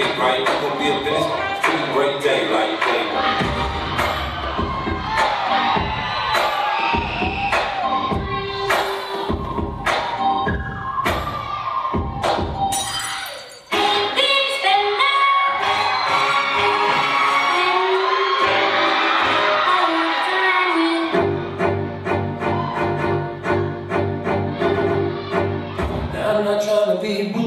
get right. It's gonna be up in this street break daylight. Baby. be